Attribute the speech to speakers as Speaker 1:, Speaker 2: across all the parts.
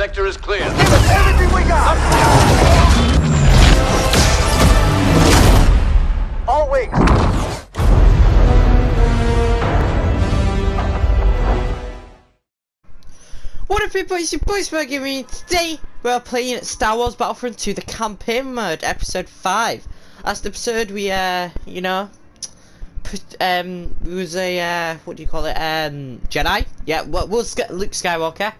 Speaker 1: sector is clear.
Speaker 2: Give us everything we got! All wings!
Speaker 3: What up people, it's your boy Smuggy me. Today we're playing Star Wars Battlefront 2 the campaign mode, episode 5. Last episode we uh you know put, um it was a uh what do you call it? Um Jedi? Yeah, what was Luke Skywalker.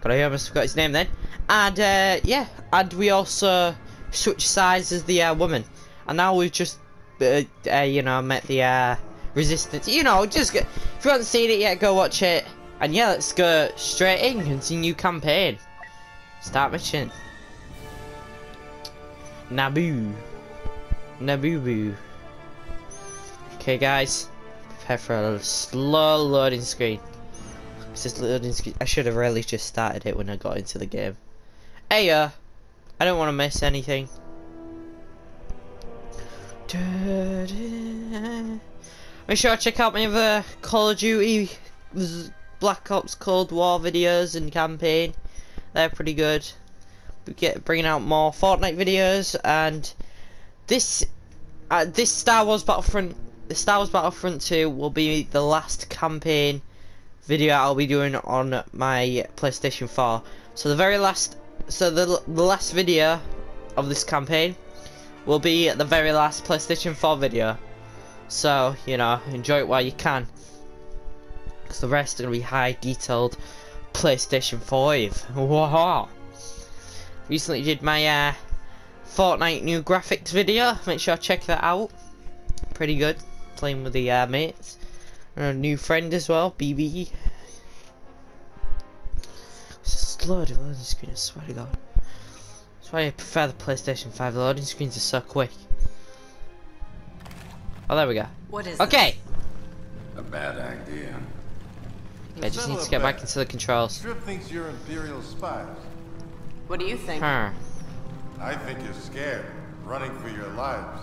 Speaker 3: God I almost forgot his name then. And uh yeah, and we also switched sides as the uh, woman. And now we've just uh, uh, you know met the uh resistance. You know, just go, if you haven't seen it yet, go watch it. And yeah, let's go straight in, continue campaign. Start mission. Naboo. Naboo. Boo. Okay guys, prepare for a slow loading screen. This loading screen. I should have really just started it when I got into the game. Hey uh, I don't want to miss anything. Make sure to check out my other Call of Duty Black Ops Cold War videos and campaign. They're pretty good. We get bringing out more Fortnite videos and this uh, this Star Wars Battlefront the Star Wars Battlefront 2 will be the last campaign video I'll be doing on my PlayStation 4. So the very last so the, the last video of this campaign will be the very last PlayStation 4 video. So, you know, enjoy it while you can because the rest are going to be high detailed PlayStation 5. Wow. Recently did my uh, Fortnite new graphics video. Make sure to check that out. Pretty good. Playing with the uh, mates. And a new friend as well, BB. Slow the loading screen, I swear to god. That's why I prefer the PlayStation 5. The loading screens are so quick. Oh, there we go.
Speaker 4: What is
Speaker 3: Okay.
Speaker 1: A bad idea.
Speaker 3: I just need to get back into the controls.
Speaker 5: Strip thinks you're Imperial spies.
Speaker 4: What do you think?
Speaker 3: Huh.
Speaker 5: I think you're scared, running for your lives.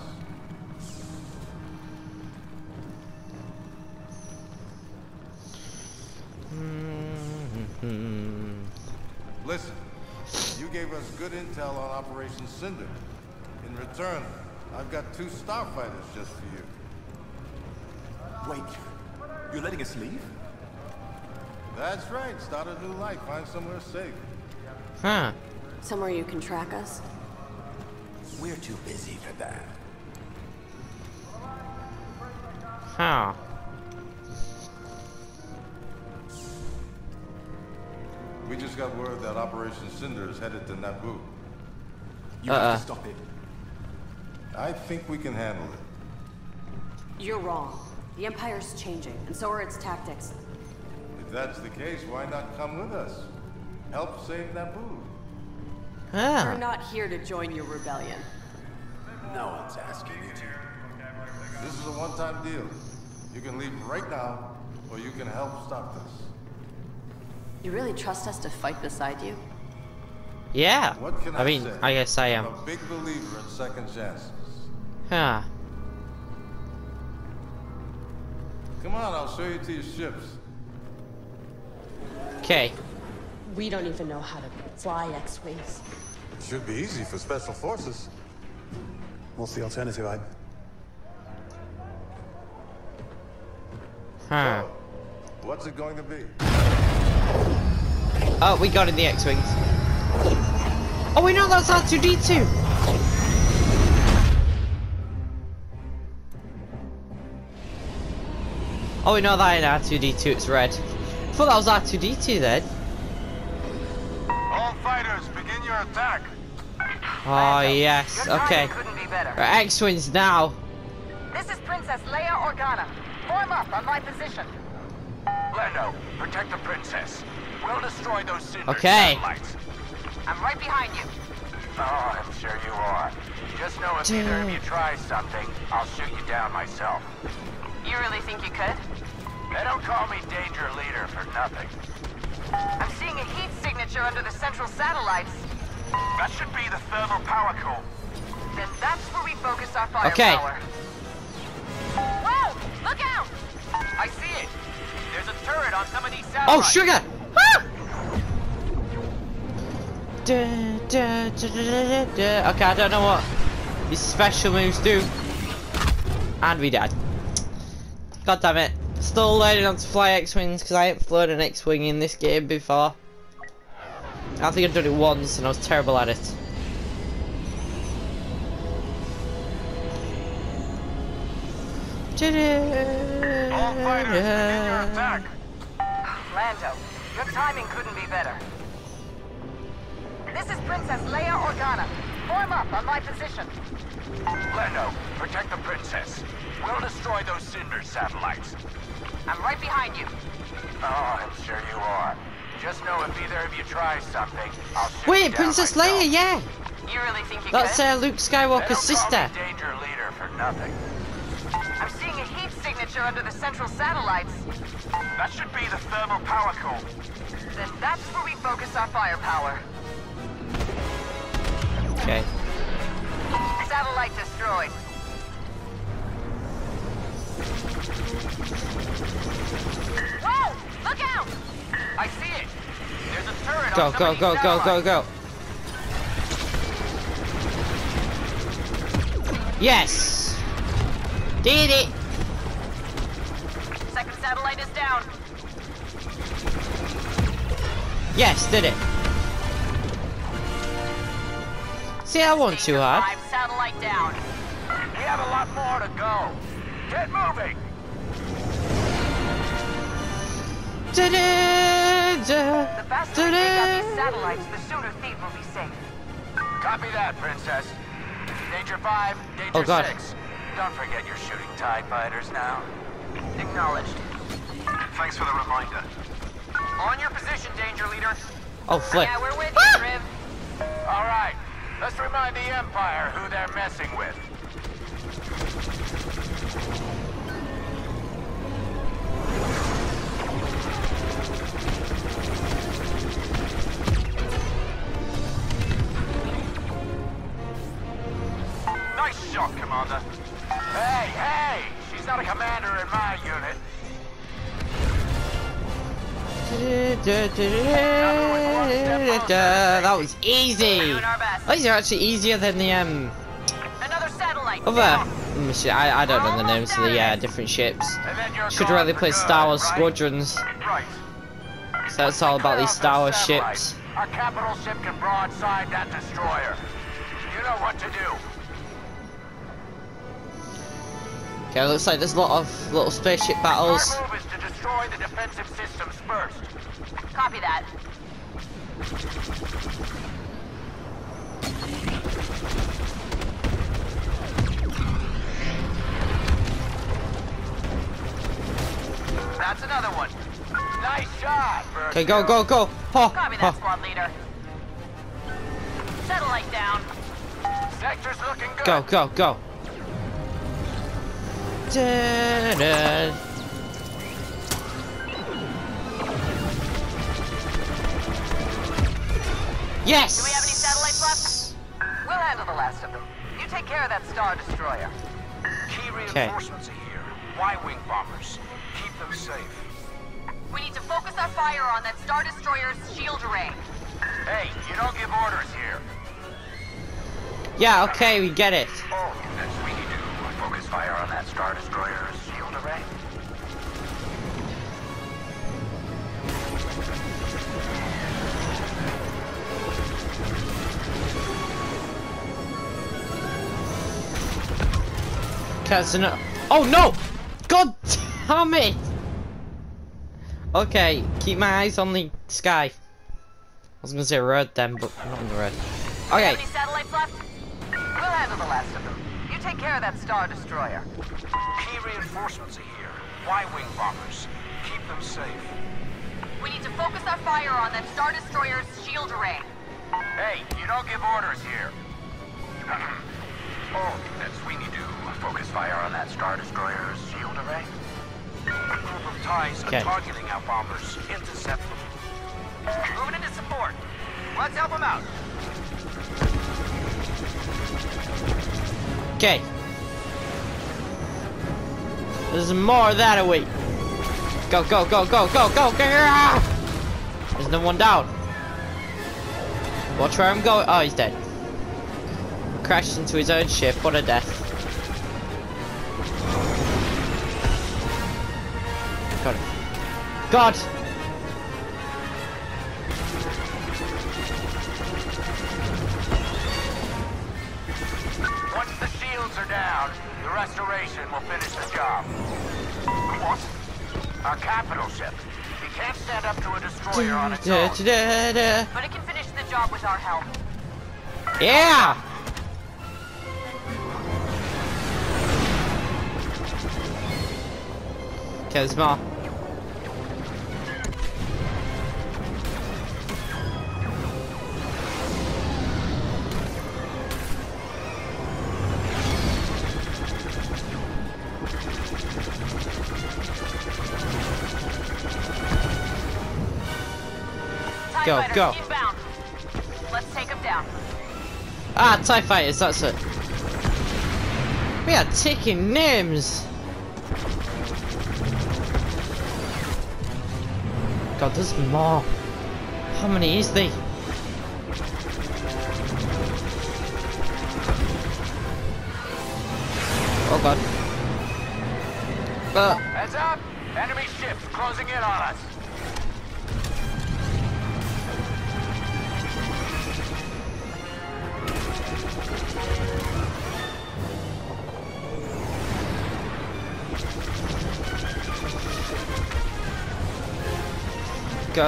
Speaker 5: Gave us good intel on Operation Cinder. In return, I've got two starfighters just for you.
Speaker 2: Wait, you're letting us leave?
Speaker 5: That's right. Start a new life. Find somewhere safe.
Speaker 3: Huh.
Speaker 4: Somewhere you can track us?
Speaker 2: We're too busy for that.
Speaker 3: Huh.
Speaker 5: We just got word that Operation Cinder is headed to Naboo.
Speaker 2: You
Speaker 3: Uh-uh.
Speaker 2: have to stop it.
Speaker 5: I think we can handle it.
Speaker 4: You're wrong. The Empire's changing, and so are its tactics.
Speaker 5: If that's the case, why not come with us? Help save Naboo.
Speaker 4: We're
Speaker 3: Ah.
Speaker 4: not here to join your rebellion.
Speaker 2: No one's asking you to.
Speaker 5: This is a one-time deal. You can leave right now, or you can help stop this.
Speaker 4: You really trust us to fight beside you?
Speaker 3: Yeah.
Speaker 5: What can I,
Speaker 3: I mean,
Speaker 5: say?
Speaker 3: I guess I
Speaker 5: I'm a big believer in second chances.
Speaker 3: Huh.
Speaker 5: Come on, I'll show you to your ships.
Speaker 3: Okay.
Speaker 4: We don't even know how to fly X-Wings.
Speaker 5: Should be easy for special forces.
Speaker 2: What's the alternative, I...
Speaker 3: Huh.
Speaker 5: What's it going to be?
Speaker 3: Oh, we got in the X-Wings. Oh, we know that's R2-D2! Oh, we know that in R2-D2 it's red. I thought that was R2-D2 then.
Speaker 5: All fighters, begin your attack.
Speaker 3: Oh, yes. Okay.
Speaker 6: be.
Speaker 3: Right, X-Wings now.
Speaker 6: This is Princess Leia Organa. Form up on my position.
Speaker 1: Lando, protect the princess. We'll destroy those cinder
Speaker 3: Okay.
Speaker 1: satellites.
Speaker 6: I'm right behind you.
Speaker 1: Oh, I'm sure you are. Just know if either of you tries something, I'll shoot you down myself.
Speaker 6: You really think you could?
Speaker 1: They don't call me Danger Leader for nothing.
Speaker 6: I'm seeing a heat signature under the central satellites.
Speaker 1: That should be the thermal power core.
Speaker 6: Then that's where we focus our firepower.
Speaker 3: Okay.
Speaker 6: Whoa! Look out!
Speaker 1: I see it.
Speaker 3: Oh,
Speaker 1: satellites.
Speaker 3: sugar! Ah! Da, da, da. Okay, I don't know what these special moves do. And we died. God damn it. Still learning how to fly X-Wings because I ain't flown an X-Wing in this game before. I think I've done it once and I was terrible at it.
Speaker 1: All fighters, begin your attack.
Speaker 6: Lando, your timing couldn't be better. This is Princess Leia Organa. Form up on my position.
Speaker 1: Lando, protect the princess. We'll destroy those Cinder satellites.
Speaker 6: I'm right behind you.
Speaker 1: Oh, I'm sure you are. Just know if either of you try something, I'll shoot you
Speaker 3: Wait,
Speaker 1: down
Speaker 3: Princess
Speaker 1: myself.
Speaker 3: Leia, yeah!
Speaker 6: You really think you
Speaker 3: That's
Speaker 6: could?
Speaker 3: uh, Luke Skywalker's sister.
Speaker 1: Danger leader for nothing.
Speaker 6: Signature under the central satellites.
Speaker 1: That should be the thermal power core.
Speaker 6: Then that's where we focus our firepower.
Speaker 3: Okay.
Speaker 6: Satellite destroyed. Whoa! Look out!
Speaker 1: I see it. There's a turret
Speaker 3: Go,
Speaker 1: on some
Speaker 3: go,
Speaker 1: of
Speaker 3: go, go, go, go. Yes! Did it!
Speaker 6: Second satellite is down.
Speaker 3: Yes, did it. See, I wasn't too
Speaker 6: Danger
Speaker 3: hard.
Speaker 6: Five satellite down.
Speaker 1: We have a lot more to go. Get moving.
Speaker 3: Da-da-da,
Speaker 6: The faster we take out these satellites, the sooner Theed will be safe.
Speaker 1: Copy that, Princess. Danger 5, Danger
Speaker 3: Oh, God.
Speaker 1: 6. Don't forget you're shooting TIE fighters now.
Speaker 6: Acknowledged.
Speaker 1: Thanks for the reminder. On your position, Danger Leader.
Speaker 3: Oh, flip.
Speaker 6: Yeah, we're with you, ah! Riv.
Speaker 1: All right. Let's remind the Empire who they're messing with. Nice shot, Commander. Hey, hey! She's not a commander in my unit.
Speaker 3: That was easy.
Speaker 6: Doing our best.
Speaker 3: These are actually easier than the um
Speaker 6: Another satellite.
Speaker 3: other. I I don't know the names of the uh, different ships.
Speaker 1: And then you're
Speaker 3: Should really play Star Wars? Squadrons. So it's all about these Star Wars ships.
Speaker 1: Our capital ship can broadside that destroyer. You know what to do.
Speaker 3: Okay, looks like there's a lot of little spaceship battles.
Speaker 1: Move destroy the defensive systems first.
Speaker 6: Copy that.
Speaker 1: That's another one. Nice shot,
Speaker 3: Okay, go, go, go. Oh,
Speaker 6: Copy that,
Speaker 3: oh.
Speaker 6: squad leader. Satellite down.
Speaker 1: Sector's looking good.
Speaker 3: Go, go, go. Da-da. Yes.
Speaker 6: Do we have any satellites left? We'll handle the last of them. You take care of that Star Destroyer.
Speaker 1: Key
Speaker 3: Okay.
Speaker 1: reinforcements are here. Y-wing bombers. Keep them safe.
Speaker 6: We need to focus our fire on that Star Destroyer's shield array.
Speaker 1: Hey, you don't give orders here.
Speaker 3: Yeah, okay, we get it.
Speaker 1: Oh, All units, we need to focus fire on that Star Destroyer's shield array.
Speaker 3: Cause no. Oh no! God damn it! Okay, keep my eyes on the sky. I was gonna say red then, but not on the red.
Speaker 6: Have
Speaker 3: Okay,
Speaker 6: any satellites left? We'll handle the last of them. You take care of that Star Destroyer.
Speaker 1: Key reinforcements are here. Y-wing bombers. Keep them safe.
Speaker 6: We need to focus our fire on that Star Destroyer's shield array.
Speaker 1: Hey, you don't give orders here. oh, units, we need to focus fire on that Star Destroyer's shield array. A group of TIEs
Speaker 3: Okay.
Speaker 1: are targeting our bombers. Intercept them. Moving into support. Let's help them out.
Speaker 3: okay. There's more of that away. Go, go, go, go, go, go, go! There's no one down. Watch where I'm going. Oh, he's dead. Crashed into his own ship. What a death. God. God!
Speaker 1: Once the shields are down, the restoration will finish the job. What? Our capital ship. He can't stand up to a destroyer on its own.
Speaker 6: But it can job with our help.
Speaker 3: Yeah! There's Go, go. Ah, TIE fighters, that's it. We are taking names! God, there's more. How many is there?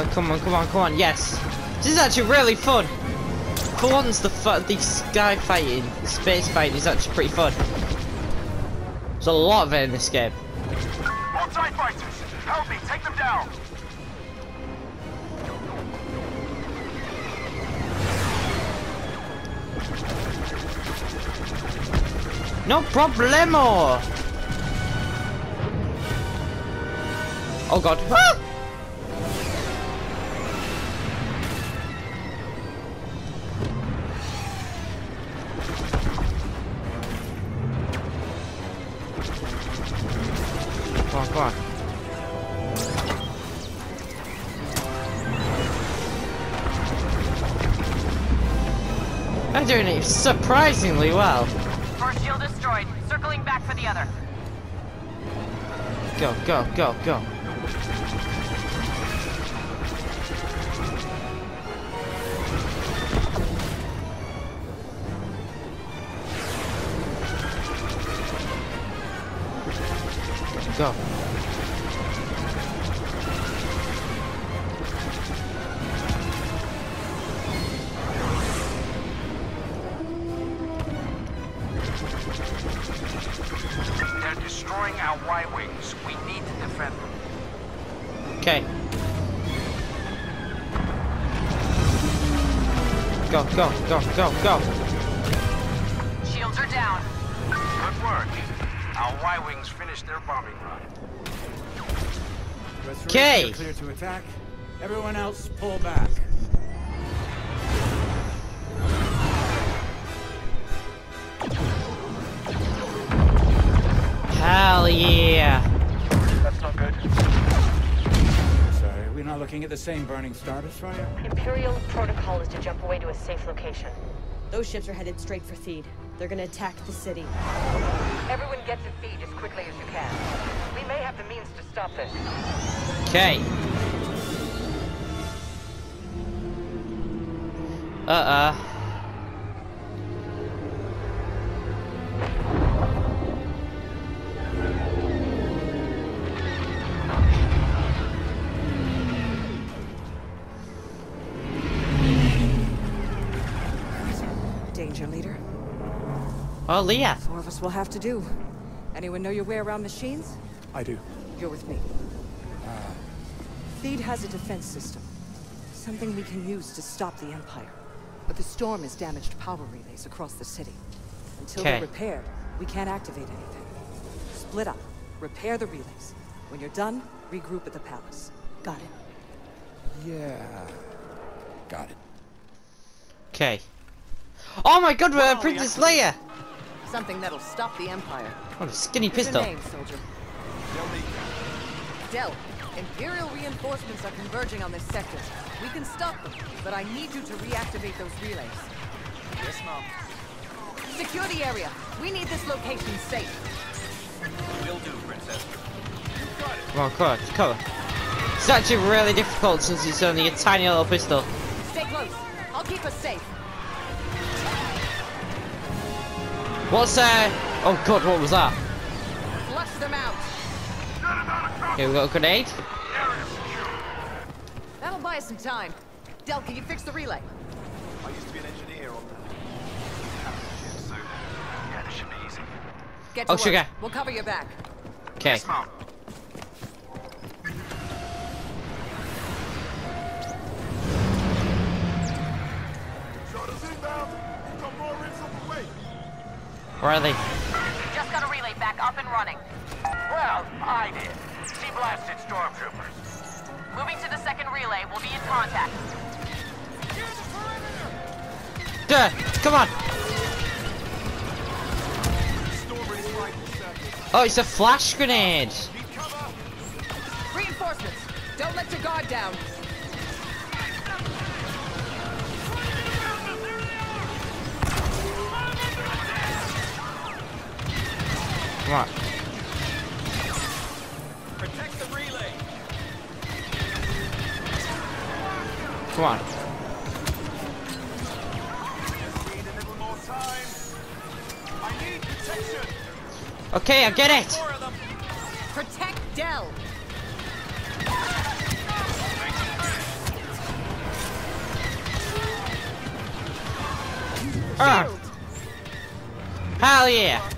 Speaker 3: Go, come on, come on, come on, yes! This is actually really fun! For once, the, the sky fighting, the space fighting is actually pretty fun. There's a lot of it in this game.
Speaker 1: TIE fighters! Help me, take them down!
Speaker 3: No problemo! Oh god. Ah! Surprisingly well.
Speaker 6: First shield destroyed. Circling back for the other.
Speaker 3: Go, go, go, go. Go. Go, go, go, go, go.
Speaker 6: Shields are down.
Speaker 1: Good work. Our Y-Wings finished their bombing run.
Speaker 3: Okay.
Speaker 2: Clear to attack. Everyone else, pull back. Sorry, we're not looking at the same burning star destroyer.
Speaker 7: Imperial protocol is to jump away to a safe location.
Speaker 8: Those ships are headed straight for Theed. They're gonna attack the city.
Speaker 6: Everyone get to Theed as quickly as you can. We may have the means to stop this.
Speaker 3: Okay. Uh-uh. Oh, Leia.
Speaker 8: Four of us will have to do. Anyone know your way around machines?
Speaker 2: I do.
Speaker 8: You're with me. Uh. Theed has a defense system. Something we can use to stop the Empire. But the storm has damaged power relays across the city. Until
Speaker 3: Okay.
Speaker 8: they're repaired, we can't activate anything. Split up. Repair the relays. When you're done, regroup at the palace. Got it.
Speaker 2: Yeah. Got it.
Speaker 3: Okay. Oh my god, we're Princess Leia!
Speaker 4: Something that'll stop the Empire.
Speaker 3: What a skinny
Speaker 4: What's your
Speaker 3: pistol.
Speaker 4: name, soldier?
Speaker 8: Del, Imperial reinforcements are converging on this sector. We can stop them, but I need you to reactivate those relays.
Speaker 1: Yes, Mom.
Speaker 8: Secure the area. We need this location safe.
Speaker 1: Will do, Princess.
Speaker 3: Come on, cover, cover. It's actually really difficult since it's only a tiny little pistol.
Speaker 8: Stay close. I'll keep us safe.
Speaker 3: What's uh? Oh god, what was that?
Speaker 8: Flush them out.
Speaker 3: Okay, we got a grenade.
Speaker 8: That'll buy us some time. Del, can you fix the relay?
Speaker 1: I used to be an engineer on the... so... Yeah, this should be easy.
Speaker 8: Get to
Speaker 3: Oh,
Speaker 8: work.
Speaker 3: sugar.
Speaker 8: We'll cover your back.
Speaker 3: Okay.
Speaker 1: Mom.
Speaker 3: Where are they?
Speaker 6: Just got a relay back up and running.
Speaker 1: Well, I did. She blasted stormtroopers.
Speaker 6: Moving to the second relay. We'll be in contact.
Speaker 3: Duh, come on. Oh, it's a flash grenade.
Speaker 8: Reinforcements. Don't let your guard down.
Speaker 3: Come on.
Speaker 1: Protect the relay.
Speaker 3: Come on.
Speaker 1: Need a little more time. I need protection.
Speaker 3: Okay, I get it.
Speaker 1: Four of them.
Speaker 8: Protect Del.
Speaker 3: Ah, hell yeah.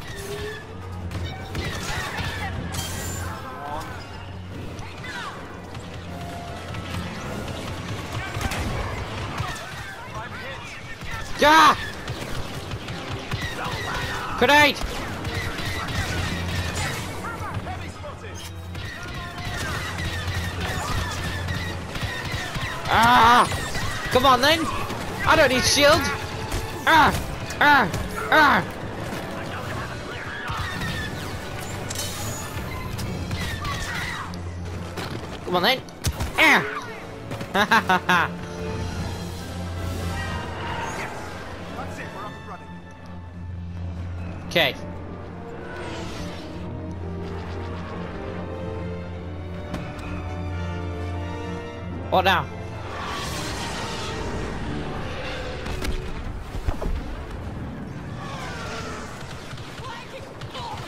Speaker 3: Yeah. Grenade. Ah! Come on then! I don't need shield! Ah! Ah! Ah! Come on then! Ah! Ha ha ha ha! Okay. What now?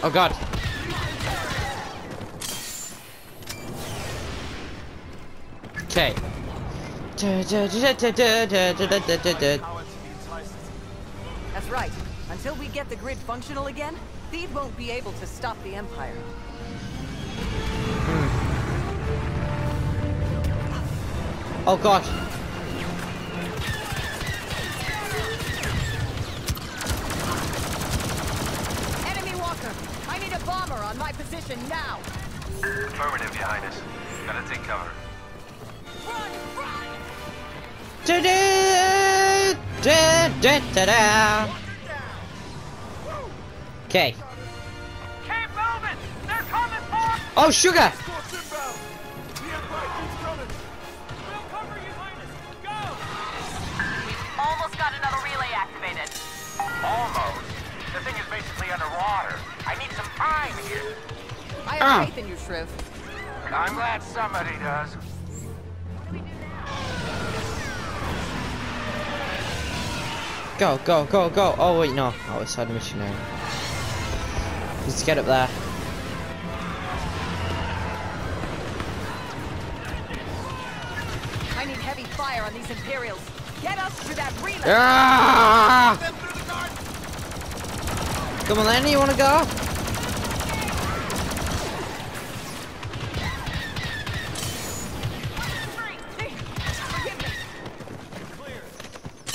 Speaker 3: Oh god. Okay.
Speaker 8: That's right. Until we get the grid functional again, Theed won't be able to stop the Empire.
Speaker 3: Oh god.
Speaker 8: Enemy walker! I need a bomber on my position now!
Speaker 1: Affirmative, Your Highness. Gotta take cover.
Speaker 8: Run! Run!
Speaker 3: Da-da, da-da-da-da. Okay.
Speaker 1: Keep moving! They're coming for us!
Speaker 3: Oh, sugar!
Speaker 6: Almost got another relay activated.
Speaker 1: Almost. The thing is basically underwater. I need some time here.
Speaker 8: I have
Speaker 3: Ah.
Speaker 8: faith in you, Shriv.
Speaker 1: I'm glad somebody does.
Speaker 3: Go, go, go, go. Oh, wait, no. Oh, it's side missionary. Let's get up there.
Speaker 8: I need heavy fire on these Imperials. Get us to that relay!
Speaker 3: Ah! Come on then, you wanna go?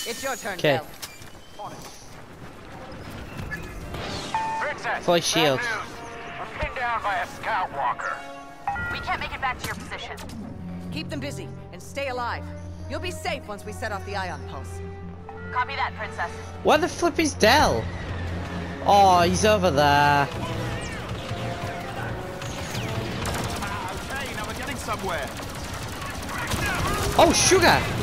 Speaker 8: It's your turn,
Speaker 3: 'Kay.
Speaker 8: Del.
Speaker 1: Princess,
Speaker 3: Fully shield.
Speaker 1: news. I'm pinned down by a scout walker.
Speaker 6: We can't make it back to your position.
Speaker 8: Keep them busy and stay alive. You'll be safe once we set off the ion pulse.
Speaker 6: Copy that, Princess.
Speaker 3: Where the flip is Del? Oh, he's over there.
Speaker 1: Okay, no
Speaker 9: somewhere.
Speaker 3: Oh, sugar!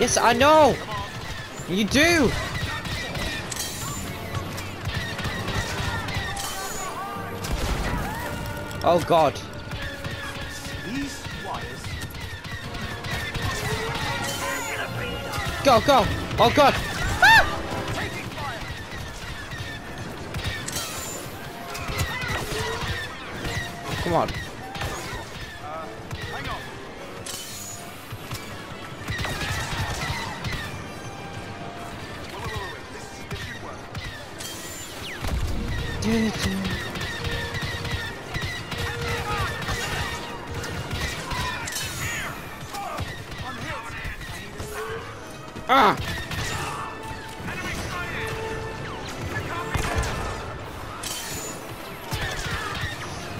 Speaker 3: Yes, I know! You do! Oh god. Go, go! Oh god! Come on. Ah!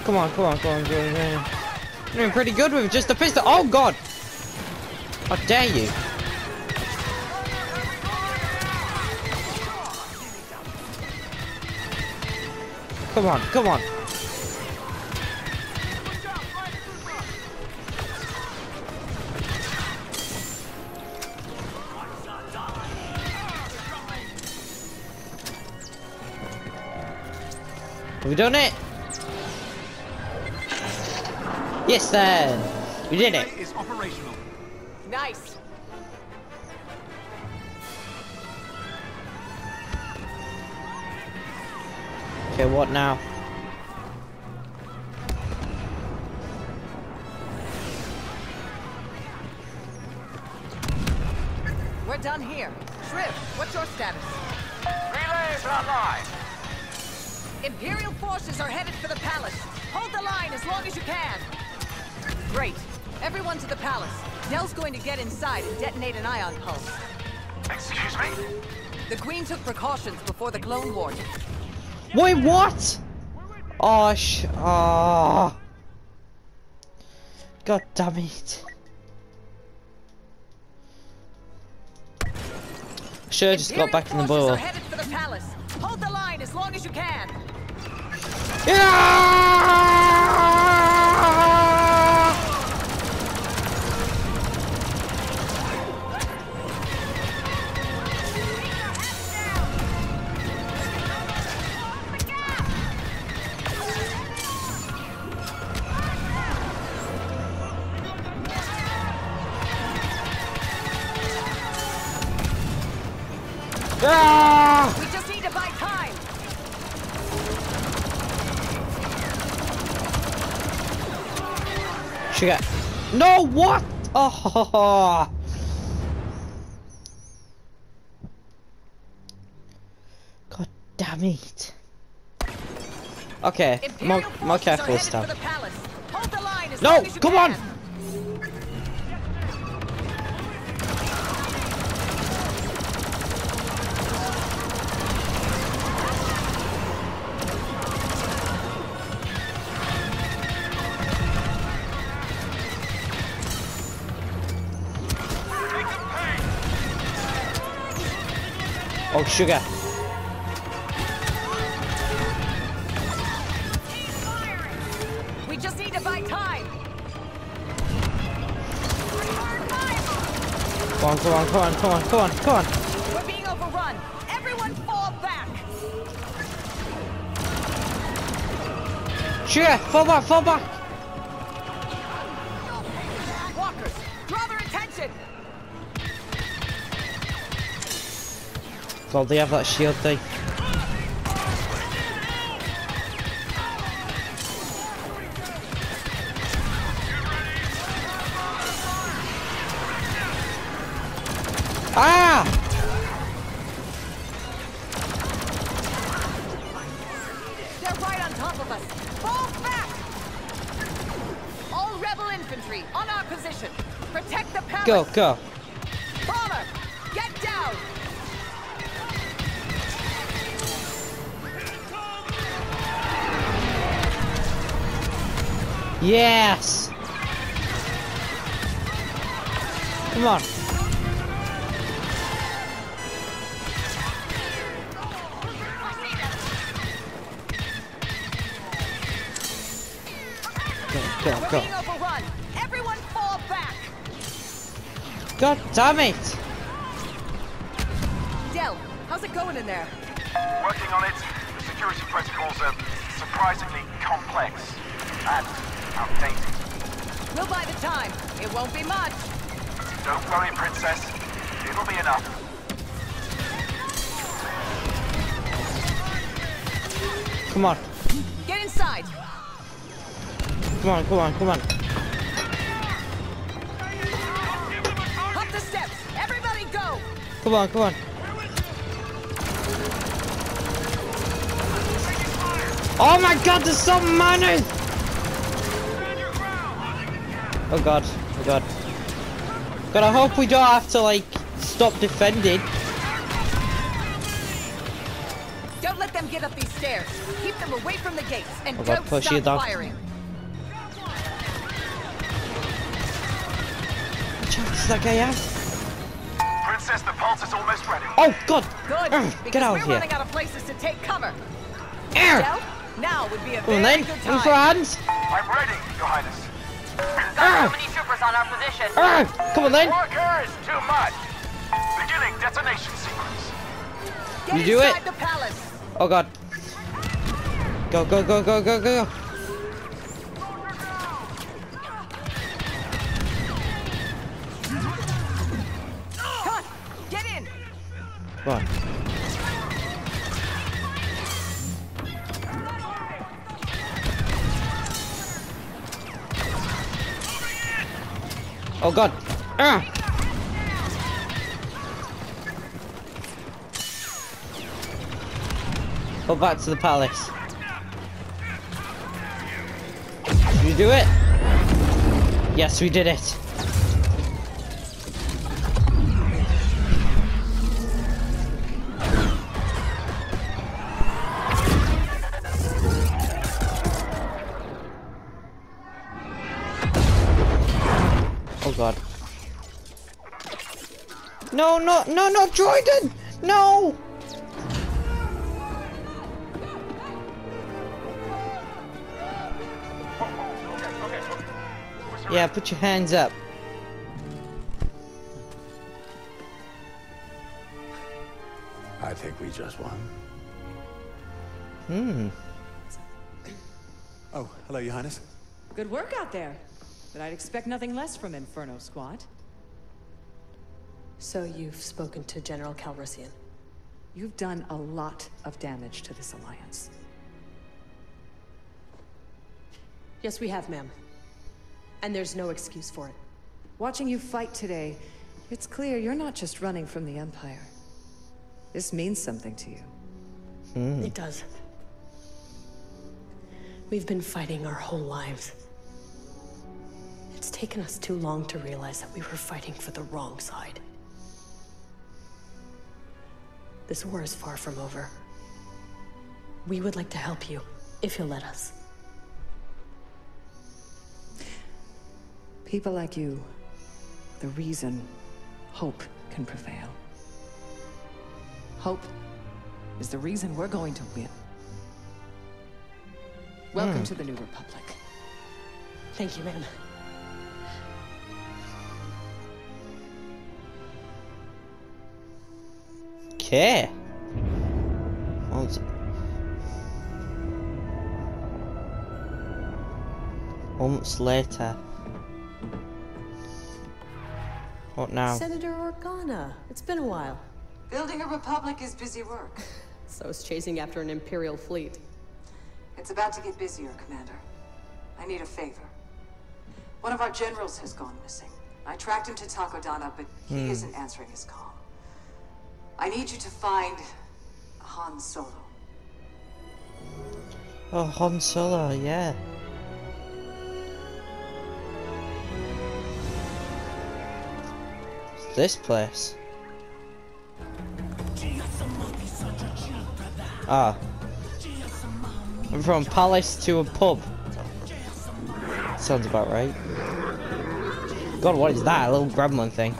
Speaker 3: Come on, come on, come on, come on, doing pretty good with just a pistol. Oh god! How dare you? Come on, come on. Have we done it? Yes then! We did it!
Speaker 9: Operational.
Speaker 8: Nice.
Speaker 3: Okay, what now?
Speaker 8: We're done here. Shriv, what's your status?
Speaker 1: Relay is online.
Speaker 8: Imperial forces are headed for the palace. Hold the line as long as you can. Great. Everyone to the palace. Nell's going to get inside and detonate an ion pulse.
Speaker 1: Excuse me?
Speaker 8: The Queen took precautions before the Clone War.
Speaker 3: Wait, what? Oh, sh- oh. God damn it. Sure, just got back in the
Speaker 8: forces
Speaker 3: ball.
Speaker 8: are headed for the palace. Hold the line as long as you can.
Speaker 3: Yeah! Sugar. No, what? Oh. God damn it. Okay, more,
Speaker 8: Imperial
Speaker 3: more careful this time.
Speaker 8: the palace. Hold the line as
Speaker 3: No, come on. Oh, sugar.
Speaker 8: We just need to buy time.
Speaker 3: Come on, come on, come on, come on, come on, come on.
Speaker 8: We're being overrun. Everyone fall back.
Speaker 3: Sugar, fall back, fall back. God, they have that shield thing. Ah!
Speaker 8: They're right on top of us. Fall back. All rebel infantry on our position. Protect the palace.
Speaker 3: Go, go. Yes! Come on. Go, go,
Speaker 6: go. Everyone fall back.
Speaker 3: God damn it!
Speaker 6: Del, how's it going in there?
Speaker 9: Working on it. The security protocols are uh, surprisingly complex. And outdated.
Speaker 6: We'll buy the time. It won't be much.
Speaker 9: Don't worry, Princess. It'll be enough.
Speaker 3: Come on,
Speaker 6: Get inside.
Speaker 3: come on, come on, come on.
Speaker 6: Up the steps. Everybody go.
Speaker 3: Come on, come on. Oh my god, there's so many! Oh god, oh god. God, I hope we don't have to, like, stop defending.
Speaker 6: Don't let them get up these stairs. Keep them away from the gates and
Speaker 3: Oh God,
Speaker 6: don't
Speaker 3: push
Speaker 6: stop
Speaker 3: it
Speaker 6: firing.
Speaker 3: What chances that guy have?
Speaker 9: Princess, the pulse is almost ready.
Speaker 3: Oh god!
Speaker 6: Good,
Speaker 3: Ugh,
Speaker 6: because
Speaker 3: get out
Speaker 6: we're
Speaker 3: of here.
Speaker 6: running out of places to take cover.
Speaker 3: Arr!
Speaker 6: Now would be a
Speaker 3: Come on
Speaker 6: very
Speaker 3: then,
Speaker 6: good
Speaker 3: for
Speaker 6: time.
Speaker 3: hands.
Speaker 9: I'm ready, Your Highness. Ah!
Speaker 3: Arr!
Speaker 7: Too many troopers on our position.
Speaker 3: Arr! Come on then.
Speaker 1: Worker is too much.
Speaker 9: Beginning detonation sequence.
Speaker 6: Get
Speaker 3: You do it.
Speaker 6: the palace.
Speaker 3: Oh god. Go, go, go, go, go, go.
Speaker 6: Come on, get in.
Speaker 3: Come on. Oh god. Ah! Go back to the palace. Did you do it? Yes, we did it. No, no, no, no, Jordan! No! Yeah, put your hands up.
Speaker 2: I think we just won.
Speaker 3: Hmm.
Speaker 2: Oh, hello, Your Highness.
Speaker 8: Good work out there. But I'd expect nothing less from Inferno Squad.
Speaker 4: So you've spoken to General Calrissian.
Speaker 8: You've done a lot of damage to this alliance.
Speaker 4: Yes, we have, ma'am. And there's no excuse for it.
Speaker 8: Watching you fight today, it's clear you're not just running from the Empire. This means something to you. Hmm.
Speaker 4: It does. We've been fighting our whole lives. It's taken us too long to realize that we were fighting for the wrong side. This war is far from over. We would like to help you, if you'll let us.
Speaker 8: People like you, the reason hope can prevail. Hope is the reason we're going to win. Welcome hmm. to the New Republic.
Speaker 4: Thank you, ma'am.
Speaker 3: Okay. Moments. Moments later. What now?
Speaker 4: Senator Organa, it's been a while.
Speaker 10: Building a republic is busy work.
Speaker 4: So is chasing after an Imperial fleet.
Speaker 10: It's about to get busier, Commander. I need a favor. One of our generals has gone missing. I tracked him to Takodana, but he hmm. isn't answering his call. I need you to find Han Solo.
Speaker 3: Oh, Han Solo, yeah. This place. Ah. From palace to a pub. Sounds about right. God, what is that? A little gremlin thing.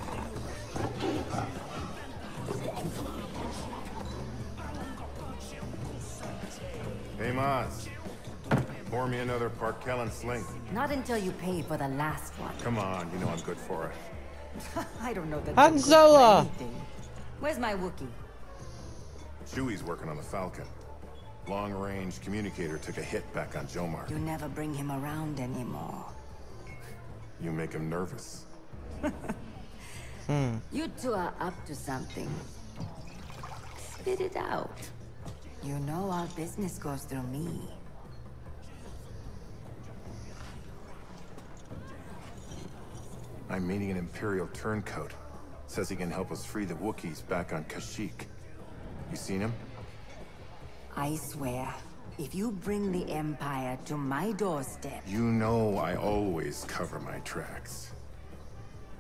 Speaker 11: Me another Parkellen sling.
Speaker 12: Not until you pay for the last one.
Speaker 11: Come on, you know I'm good for it.
Speaker 12: I don't know that.
Speaker 3: Han
Speaker 12: you're
Speaker 3: Solo!
Speaker 12: Where's my Wookie?
Speaker 11: Chewie's working on the Falcon. Long-range communicator took a hit back on Jomar.
Speaker 12: You never bring him around anymore.
Speaker 11: You make him nervous. Hmm.
Speaker 12: You two are up to something. Spit it out. You know all business goes through me.
Speaker 11: I'm meeting an Imperial turncoat. Says he can help us free the Wookiees back on Kashyyyk. You seen him?
Speaker 12: I swear, if you bring the Empire to my doorstep,
Speaker 11: You know I always cover my tracks.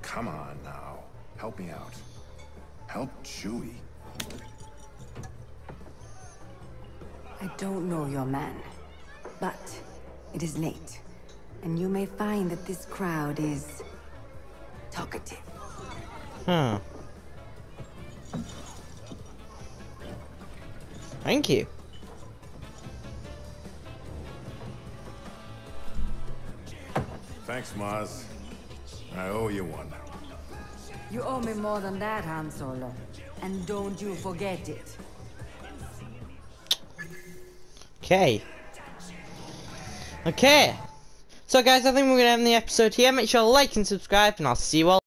Speaker 11: Come on now. Help me out. Help Chewie.
Speaker 12: I don't know your man. But it is late. And you may find that this crowd is... talkative.
Speaker 3: Hmm. Thank you.
Speaker 11: Thanks, Maz. I owe you one.
Speaker 12: You owe me more than that, Han Solo. And don't you forget it.
Speaker 3: Okay. Okay. So guys, I think we're gonna end the episode here. Make sure to like and subscribe, and I'll see you all.